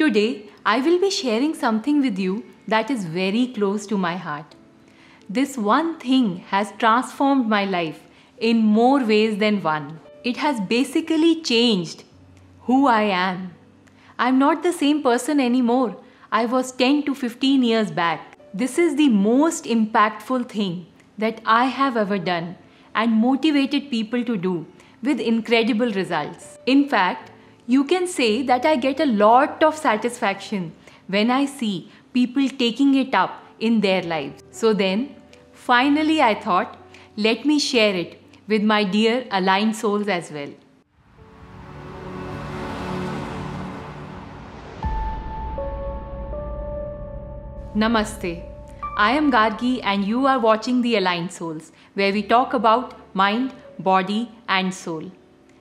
Today, I will be sharing something with you that is very close to my heart. This one thing has transformed my life in more ways than one. It has basically changed who I am. I'm not the same person anymore I was 10 to 15 years back. This is the most impactful thing that I have ever done and motivated people to do with incredible results. In fact, you can say that I get a lot of satisfaction when I see people taking it up in their lives. So then, finally, I thought, let me share it with my dear aligned souls as well. Namaste. I am Gargi and you are watching The Aligned Souls, where we talk about mind, body, and soul.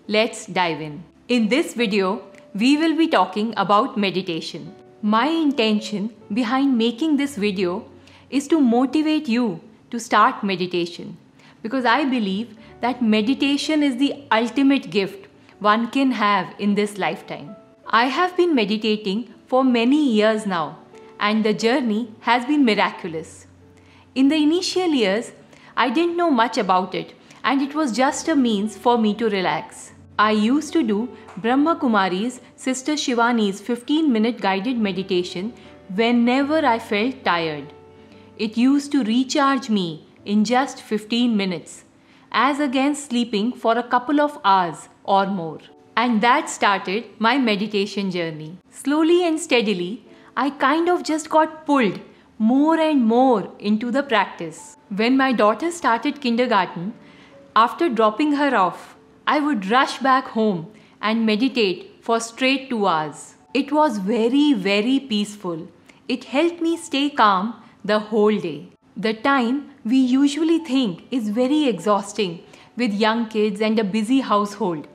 Let's dive in. In this video, we will be talking about meditation. My intention behind making this video is to motivate you to start meditation because I believe that meditation is the ultimate gift one can have in this lifetime. I have been meditating for many years now and the journey has been miraculous. In the initial years, I didn't know much about it and it was just a means for me to relax. I used to do Brahma Kumari's Sister Shivani's 15 minute guided meditation whenever I felt tired. It used to recharge me in just 15 minutes, as against sleeping for a couple of hours or more. And that started my meditation journey. Slowly and steadily, I kind of just got pulled more and more into the practice. When my daughter started kindergarten, after dropping her off, I would rush back home and meditate for straight two hours. It was very, very peaceful. It helped me stay calm the whole day. The time we usually think is very exhausting with young kids and a busy household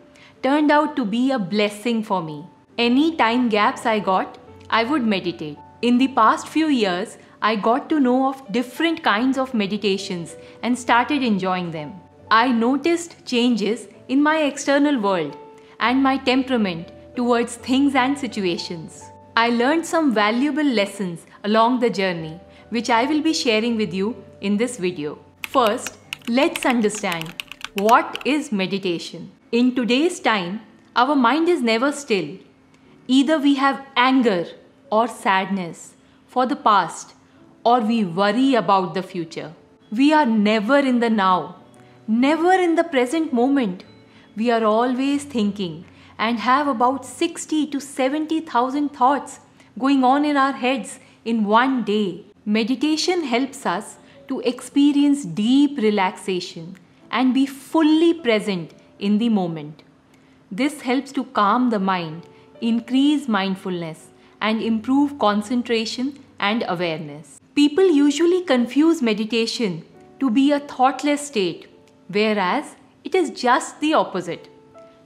turned out to be a blessing for me. Any time gaps I got, I would meditate. In the past few years, I got to know of different kinds of meditations and started enjoying them. I noticed changes in my external world and my temperament towards things and situations. I learned some valuable lessons along the journey, which I will be sharing with you in this video. First, let's understand what is meditation. In today's time, our mind is never still. Either we have anger or sadness for the past or we worry about the future. We are never in the now, never in the present moment. We are always thinking and have about 60 to 70,000 thoughts going on in our heads in one day. Meditation helps us to experience deep relaxation and be fully present in the moment. This helps to calm the mind, increase mindfulness, and improve concentration and awareness. People usually confuse meditation to be a thoughtless state, whereas it is just the opposite.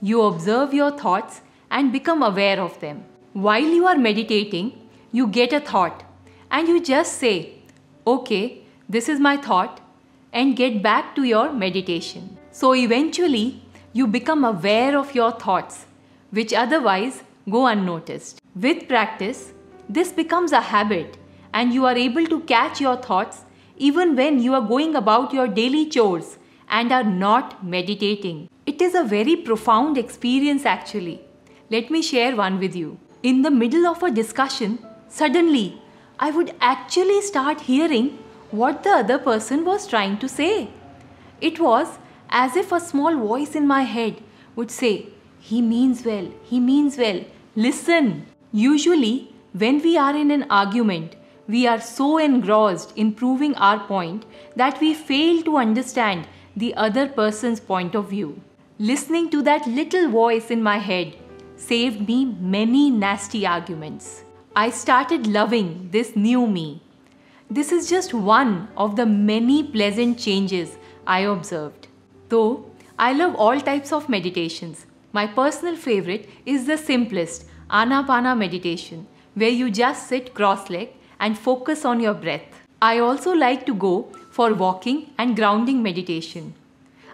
You observe your thoughts and become aware of them. While you are meditating, you get a thought and you just say, Okay, this is my thought, and get back to your meditation. So eventually, you become aware of your thoughts, which otherwise go unnoticed. With practice, this becomes a habit and you are able to catch your thoughts even when you are going about your daily chores and are not meditating. It is a very profound experience actually. Let me share one with you. In the middle of a discussion, suddenly I would actually start hearing what the other person was trying to say. It was as if a small voice in my head would say, He means well, he means well, listen. Usually, when we are in an argument, we are so engrossed in proving our point that we fail to understand the other person's point of view. Listening to that little voice in my head saved me many nasty arguments. I started loving this new me. This is just one of the many pleasant changes I observed. Though I love all types of meditations, my personal favorite is the simplest Anapana meditation, where you just sit cross legged and focus on your breath. I also like to go for walking and grounding meditation.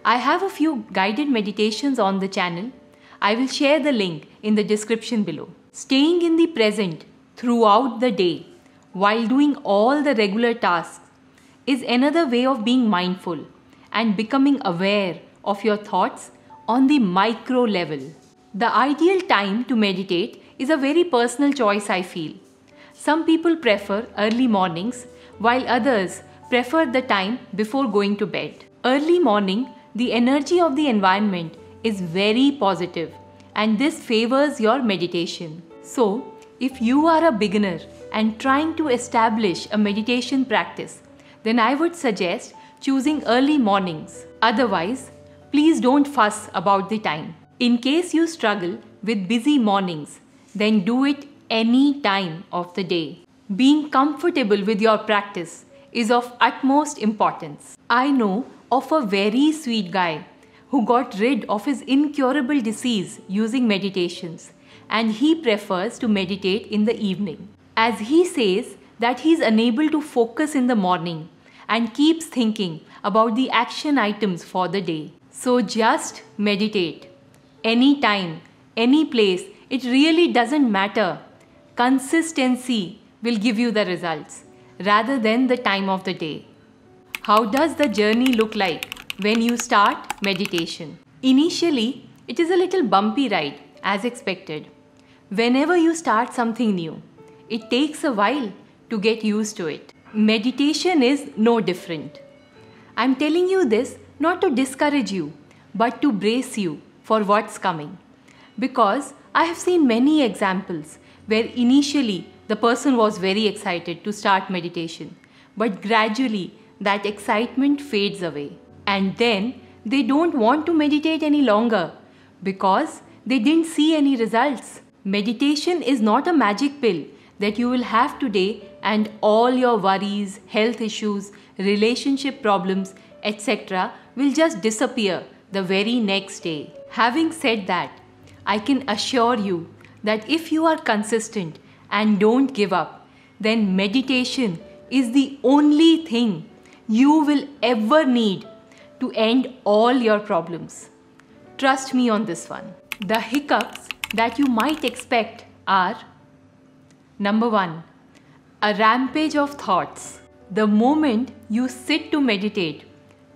I have a few guided meditations on the channel. I will share the link in the description below. Staying in the present throughout the day while doing all the regular tasks is another way of being mindful and becoming aware of your thoughts on the micro level. The ideal time to meditate is a very personal choice, I feel. Some people prefer early mornings, while others prefer the time before going to bed. Early morning, the energy of the environment is very positive, and this favors your meditation. So, if you are a beginner and trying to establish a meditation practice, then I would suggest choosing early mornings. Otherwise, please don't fuss about the time. In case you struggle with busy mornings, then do it any time of the day. Being comfortable with your practice is of utmost importance. I know of a very sweet guy who got rid of his incurable disease using meditations and he prefers to meditate in the evening. As he says that he is unable to focus in the morning and keeps thinking about the action items for the day. So just meditate. Any time, any place, it really doesn't matter. Consistency will give you the results rather than the time of the day. How does the journey look like when you start meditation? Initially, it is a little bumpy ride as expected. Whenever you start something new, it takes a while to get used to it. Meditation is no different. I'm telling you this not to discourage you, but to brace you for what's coming. Because I have seen many examples where initially the person was very excited to start meditation, but gradually that excitement fades away. And then they don't want to meditate any longer because they didn't see any results. Meditation is not a magic pill that you will have today and all your worries, health issues, relationship problems, etc. will just disappear the very next day. Having said that, I can assure you that if you are consistent and don't give up, then meditation is the only thing you will ever need to end all your problems. Trust me on this one. The hiccups that you might expect are Number one, a rampage of thoughts. The moment you sit to meditate,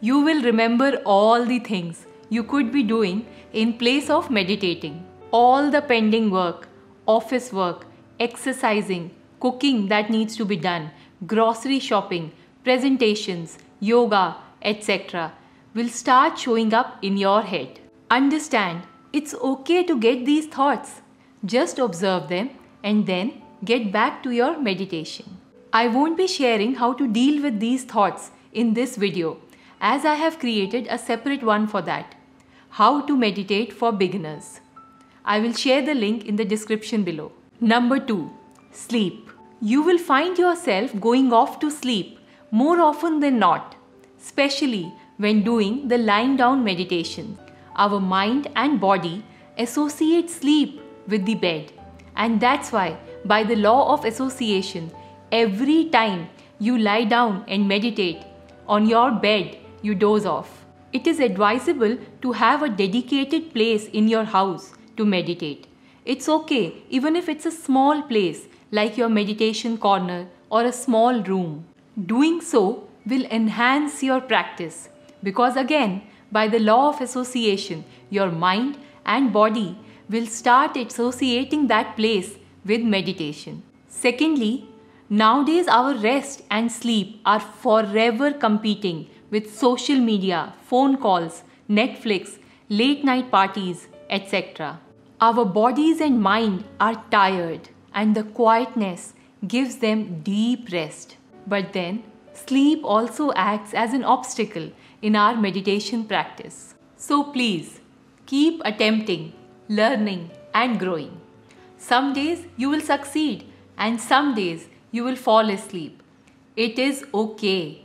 you will remember all the things you could be doing in place of meditating. All the pending work, office work, exercising, cooking that needs to be done, grocery shopping, presentations, yoga, etc. will start showing up in your head. Understand it's okay to get these thoughts. Just observe them and then get back to your meditation. I won't be sharing how to deal with these thoughts in this video as I have created a separate one for that. How to meditate for beginners. I will share the link in the description below. Number 2. Sleep. You will find yourself going off to sleep more often than not, especially when doing the lying down meditation our mind and body associate sleep with the bed. And that's why, by the law of association, every time you lie down and meditate, on your bed you doze off. It is advisable to have a dedicated place in your house to meditate. It's okay even if it's a small place like your meditation corner or a small room. Doing so will enhance your practice because again by the law of association, your mind and body will start associating that place with meditation. Secondly, nowadays our rest and sleep are forever competing with social media, phone calls, Netflix, late night parties, etc. Our bodies and mind are tired and the quietness gives them deep rest. But then, sleep also acts as an obstacle in our meditation practice. So please keep attempting, learning, and growing. Some days you will succeed, and some days you will fall asleep. It is okay.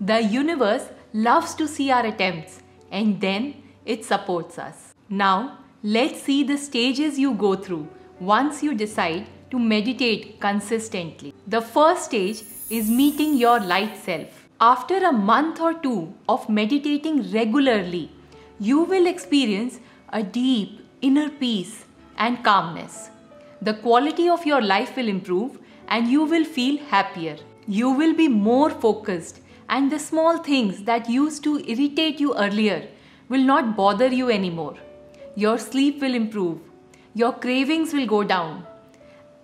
The universe loves to see our attempts and then it supports us. Now, let's see the stages you go through once you decide to meditate consistently. The first stage is meeting your light self. After a month or two of meditating regularly, you will experience a deep inner peace and calmness. The quality of your life will improve and you will feel happier. You will be more focused and the small things that used to irritate you earlier will not bother you anymore. Your sleep will improve, your cravings will go down,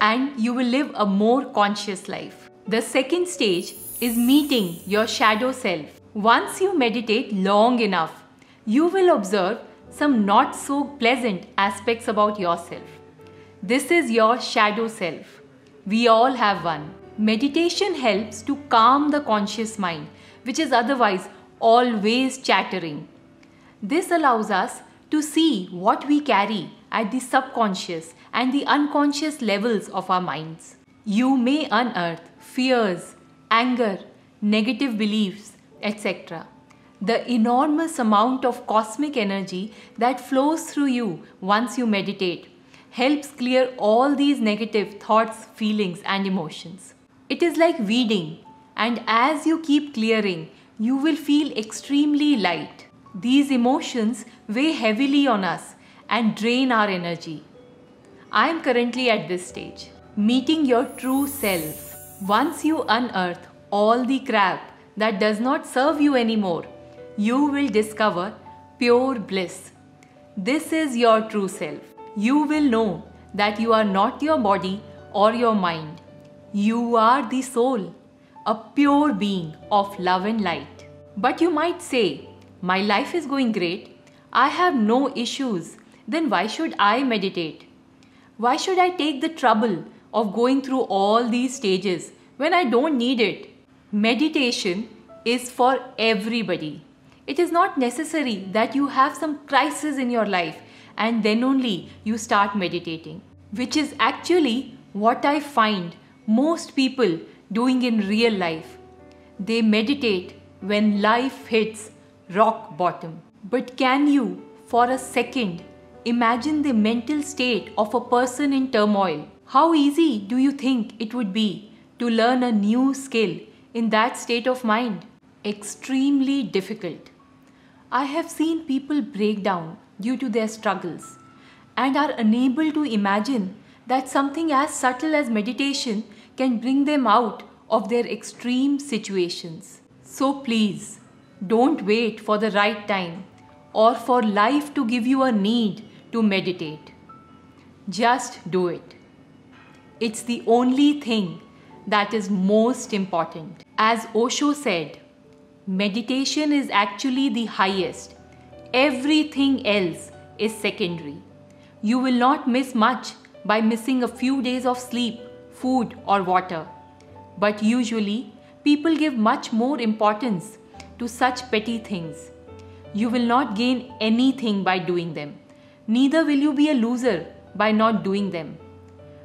and you will live a more conscious life. The second stage is meeting your shadow self. Once you meditate long enough, you will observe some not so pleasant aspects about yourself. This is your shadow self. We all have one. Meditation helps to calm the conscious mind, which is otherwise always chattering. This allows us to see what we carry at the subconscious and the unconscious levels of our minds. You may unearth fears, anger, negative beliefs, etc. The enormous amount of cosmic energy that flows through you once you meditate helps clear all these negative thoughts, feelings, and emotions. It is like weeding, and as you keep clearing, you will feel extremely light. These emotions weigh heavily on us and drain our energy. I am currently at this stage, meeting your true self. Once you unearth all the crap that does not serve you anymore, you will discover pure bliss. This is your true self. You will know that you are not your body or your mind. You are the soul, a pure being of love and light. But you might say, My life is going great. I have no issues. Then why should I meditate? Why should I take the trouble of going through all these stages when I don't need it? Meditation is for everybody. It is not necessary that you have some crisis in your life and then only you start meditating, which is actually what I find most people doing in real life. They meditate when life hits rock bottom. But can you, for a second, Imagine the mental state of a person in turmoil. How easy do you think it would be to learn a new skill in that state of mind? Extremely difficult. I have seen people break down due to their struggles and are unable to imagine that something as subtle as meditation can bring them out of their extreme situations. So please, don't wait for the right time or for life to give you a need to meditate. Just do it. It's the only thing that is most important. As Osho said, meditation is actually the highest. Everything else is secondary. You will not miss much by missing a few days of sleep, food, or water. But usually, people give much more importance to such petty things. You will not gain anything by doing them neither will you be a loser by not doing them.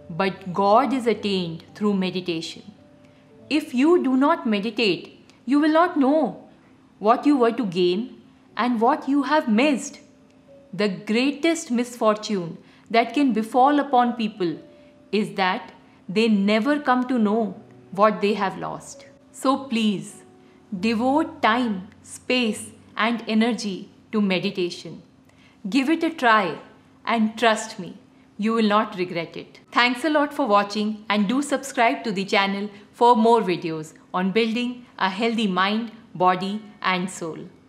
But God is attained through meditation. If you do not meditate, you will not know what you were to gain and what you have missed. The greatest misfortune that can befall upon people is that they never come to know what they have lost. So please, devote time, space, and energy to meditation. Give it a try and trust me, you will not regret it. Thanks a lot for watching and do subscribe to the channel for more videos on building a healthy mind, body and soul.